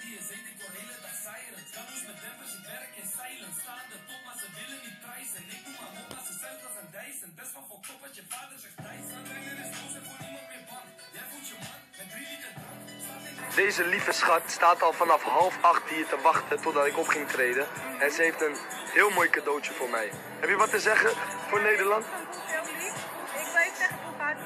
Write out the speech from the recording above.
die je zijn, ik hoor hele dag siren. Cannons met dempers, ik werk in silence. Staan de top, maar ze willen niet prijzen. Ik doe maar op, als ze zelf als een dijzen. Best wel voor kop, wat je vader zegt, Thijs. Aanbrengen is boos en voor niemand meer bang. Jij voelt je man, met drie liter drank. Deze lieve schat staat al vanaf half acht hier te wachten totdat ik op ging treden. En ze heeft een heel mooi cadeautje voor mij. Heb je wat te zeggen voor Nederland? Heel lief. Ik wil even zeggen voor gaat